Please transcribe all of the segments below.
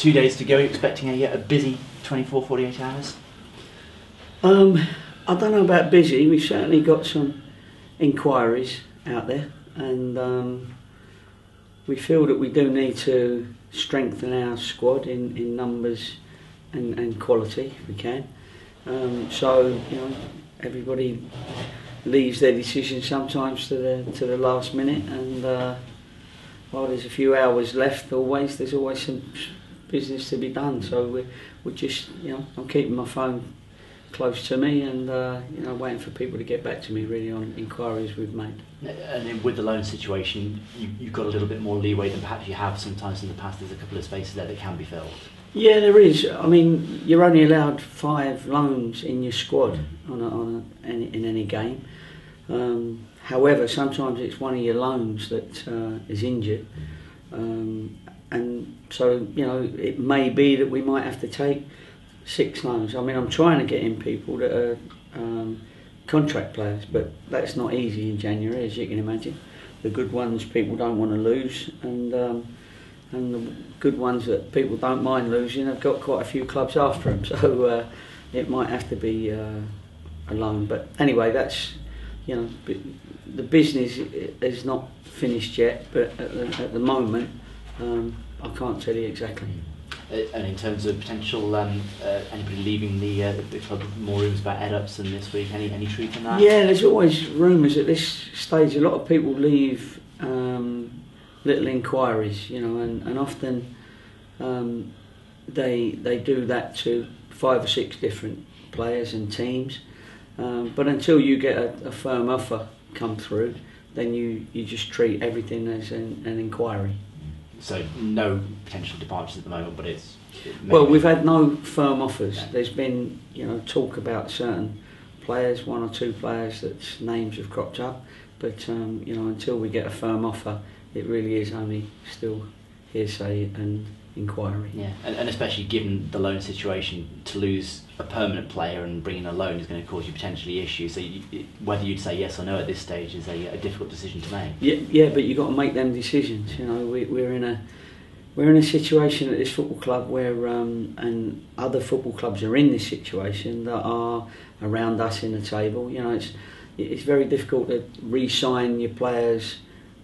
two days to go. Are expecting a, yet a busy 24, 48 hours? Um, I don't know about busy. We've certainly got some inquiries out there, and um, we feel that we do need to strengthen our squad in, in numbers and, and quality if we can. Um, so you know, everybody leaves their decision sometimes to the to the last minute, and uh, while there's a few hours left, always there's always some business to be done. So we're we're just you know I'm keeping my phone close to me and uh, you know waiting for people to get back to me really on inquiries we've made. And then with the loan situation, you, you've got a little bit more leeway than perhaps you have sometimes in the past. There's a couple of spaces there that can be filled. Yeah, there is. I mean, you're only allowed five loans in your squad on a, on a, in, in any game. Um, however, sometimes it's one of your loans that uh, is injured, um, and so you know it may be that we might have to take six loans. I mean, I'm trying to get in people that are um, contract players, but that's not easy in January, as you can imagine. The good ones people don't want to lose, and um, and the good ones that people don't mind losing have got quite a few clubs after them, so uh, it might have to be uh, a loan. But anyway, that's you know the business is not finished yet, but at the, at the moment um, I can't tell you exactly. Uh, and in terms of potential um, uh, anybody leaving the, uh, the club, more rumours about Ed Upson this week. Any any truth in that? Yeah, there's always rumours at this stage. A lot of people leave um, little inquiries, you know, and, and often um, they they do that to five or six different players and teams. Um, but until you get a, a firm offer come through, then you, you just treat everything as an, an inquiry. So no potential departures at the moment, but it's. It well, we've had no firm offers. There's been you know talk about certain players, one or two players that names have cropped up, but um, you know until we get a firm offer, it really is only still hearsay and inquiry. Yeah, and, and especially given the loan situation, to lose a permanent player and bringing a loan is going to cause you potentially issues. So you, whether you'd say yes or no at this stage is a, a difficult decision to make. Yeah, yeah, but you've got to make them decisions. You know, we, we're in a we're in a situation at this football club where, um, and other football clubs are in this situation that are around us in the table. You know, it's it's very difficult to re-sign your players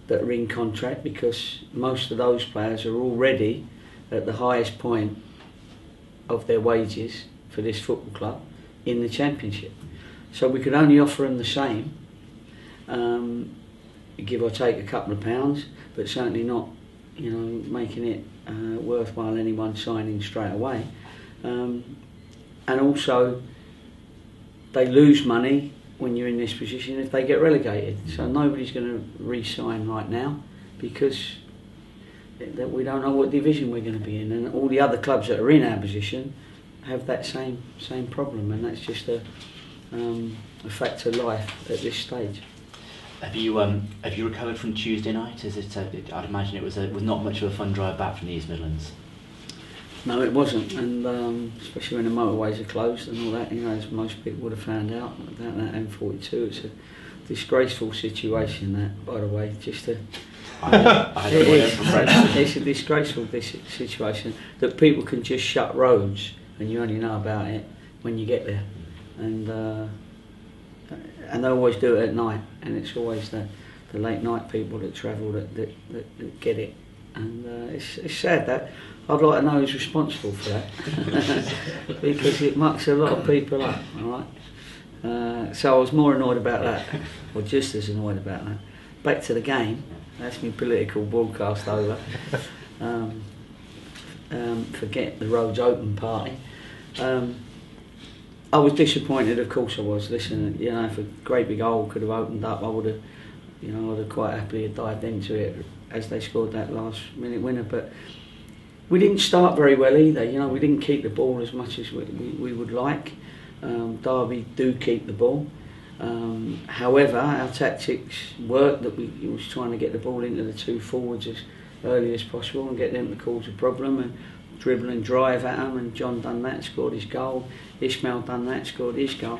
that are in contract because most of those players are already at the highest point of their wages for this football club in the championship. So we could only offer them the same, um, give or take a couple of pounds, but certainly not, you know, making it uh, worthwhile anyone signing straight away. Um, and also, they lose money when you're in this position if they get relegated. So nobody's going to re-sign right now because that we don't know what division we're going to be in, and all the other clubs that are in our position have that same same problem, and that's just a, um, a fact of life at this stage. Have you um, have you recovered from Tuesday night? Is it? A, I'd imagine it was a, was not much of a fun drive back from the East Midlands. No, it wasn't, and um, especially when the motorways are closed and all that. You know, as most people would have found out about that M42, it's a disgraceful situation. That, by the way, just to it's It's a disgraceful this situation that people can just shut roads and you only know about it when you get there. And uh, and they always do it at night, and it's always the, the late night people that travel that, that, that, that get it. And uh, it's, it's sad that I'd like to know who's responsible for that because it mucks a lot of people up. All right. Uh, so I was more annoyed about that, or just as annoyed about that. Back to the game. That's my political broadcast over. Um, um, forget the roads open party. Um, I was disappointed, of course I was. Listen, you know, if a great big hole could have opened up, I would have, you know, I would have quite happily dived into it as they scored that last minute winner. But we didn't start very well either. You know, we didn't keep the ball as much as we, we, we would like. Um, Derby do keep the ball. Um, however, our tactics worked that we was trying to get the ball into the two forwards as early as possible and get them to cause a problem and dribble and drive at them. And John done that, scored his goal. Ishmael done that, scored his goal.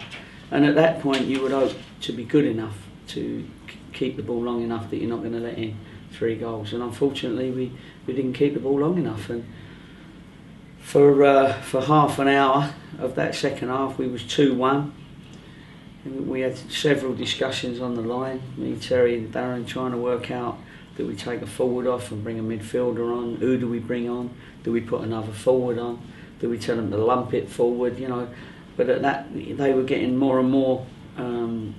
And at that point, you would hope to be good enough to keep the ball long enough that you're not going to let in three goals. And unfortunately, we, we didn't keep the ball long enough. And for uh, for half an hour of that second half, we was two one. We had several discussions on the line. Me, Terry, and Darren trying to work out do we take a forward off and bring a midfielder on? Who do we bring on? Do we put another forward on? Do we tell them to lump it forward? You know, but at that they were getting more and more um,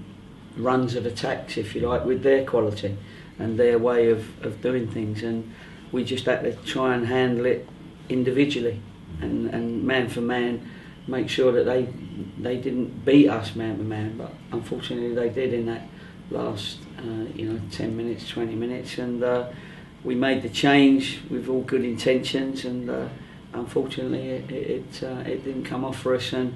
runs of attacks, if you like, with their quality and their way of, of doing things, and we just had to try and handle it individually and, and man for man, make sure that they they didn't beat us man for man, but unfortunately they did in that last uh, you know 10 minutes, 20 minutes, and uh, we made the change with all good intentions, and uh, unfortunately it it, uh, it didn't come off for us. And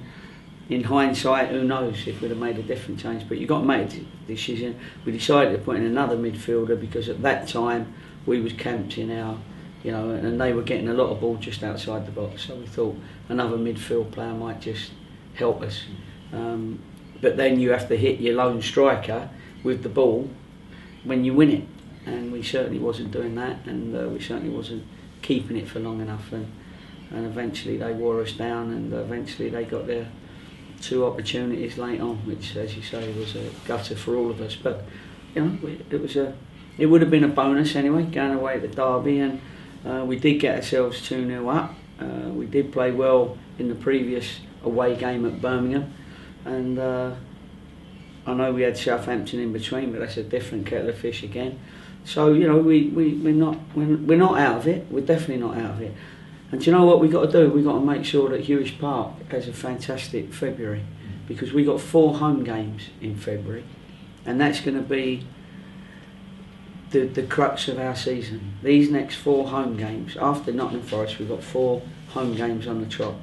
in hindsight, who knows if we'd have made a different change? But you got to make a decision. We decided to put in another midfielder because at that time we was camped in our you know, and they were getting a lot of ball just outside the box. So we thought another midfield player might just help us. Um, but then you have to hit your lone striker with the ball when you win it, and we certainly wasn't doing that, and uh, we certainly wasn't keeping it for long enough, and and eventually they wore us down, and eventually they got their two opportunities late on, which, as you say, was a gutter for all of us. But you know, it was a it would have been a bonus anyway, going away at the Derby and uh, we did get ourselves 2 0 up. Uh, we did play well in the previous away game at Birmingham, and uh, I know we had Southampton in between, but that's a different kettle of fish again. So you know we we we're not we're, we're not out of it. We're definitely not out of it. And do you know what we've got to do? We've got to make sure that Huish Park has a fantastic February because we've got four home games in February, and that's going to be the, the crux of our season. These next four home games, after Nottingham Forest, we've got four home games on the trot.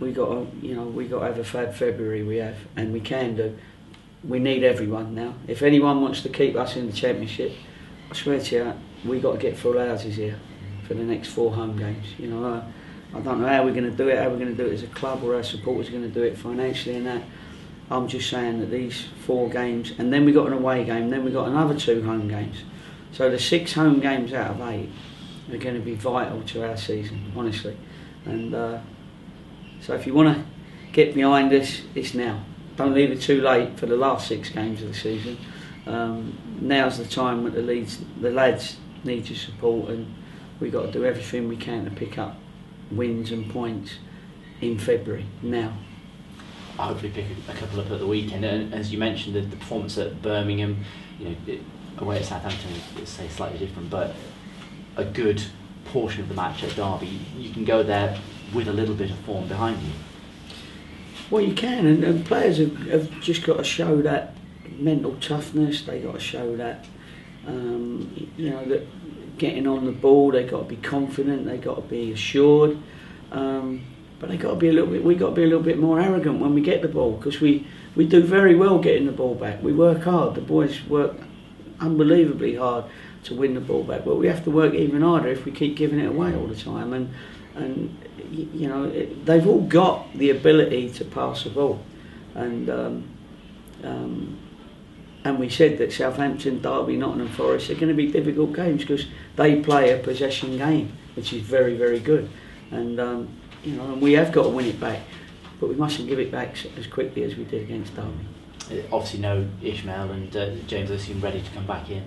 We got, to, you know, we got to have a fab February. We have, and we can do. We need everyone now. If anyone wants to keep us in the championship, I swear to you, we got to get full houses here for the next four home games. You know, uh, I don't know how we're going to do it. How we're going to do it as a club, or our supporters are going to do it financially, and that. I'm just saying that these four games, and then we got an away game, then we got another two home games. So the six home games out of eight are going to be vital to our season, honestly. And uh, so if you want to get behind us, it's now. Don't leave it too late for the last six games of the season. Um, now's the time that the leads, the lads need your support, and we've got to do everything we can to pick up wins and points in February now hopefully pick a, couple up at the weekend. And as you mentioned, the, the performance at Birmingham, you know, it, away at Southampton is, say slightly different, but a good portion of the match at Derby, you can go there with a little bit of form behind you. Well, you can, and, and players have, have, just got to show that mental toughness. They got to show that, um, you know, that getting on the ball. They got to be confident. They got to be assured. Um, but they got to be a little bit. We got to be a little bit more arrogant when we get the ball because we we do very well getting the ball back. We work hard. The boys work unbelievably hard to win the ball back, but we have to work even harder if we keep giving it away all the time. And and you know it, they've all got the ability to pass the ball, and um, um, and we said that Southampton, Derby, Nottingham Forest are going to be difficult games because they play a possession game, which is very very good, and. Um, you know, and we have got to win it back, but we mustn't give it back as quickly as we did against Derby. Uh, obviously, no Ishmael and uh, James seem ready to come back in.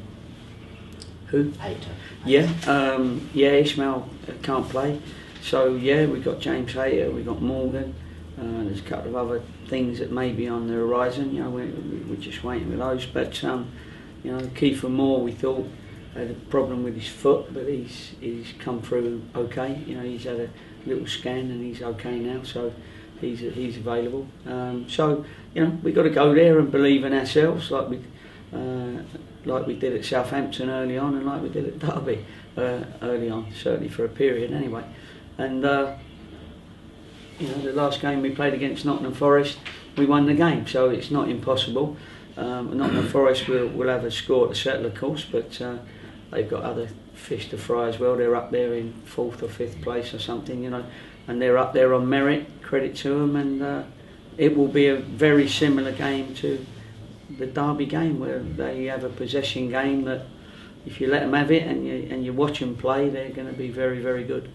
Who? Hayter. Yeah, um, yeah. Ishmael can't play, so yeah, we've got James Hayter, we've got Morgan. Uh, there's a couple of other things that may be on the horizon. You know, we're, we're just waiting with those. But um, you know, Kieffer Moore, we thought had a problem with his foot, but he's he's come through okay. You know, he's had a little scan and he's okay now, so he's he's available. Um, so you know we've got to go there and believe in ourselves, like we uh, like we did at Southampton early on, and like we did at Derby uh, early on, certainly for a period anyway. And uh, you know the last game we played against Nottingham Forest, we won the game, so it's not impossible. Um, Nottingham Forest will will have a score to settle, of course, but uh, they've got other fish to fry as well. They're up there in fourth or fifth place or something, you know, and they're up there on merit. Credit to them, and uh, it will be a very similar game to the Derby game, where they have a possession game that if you let them have it and you and you watch them play, they're going to be very very good.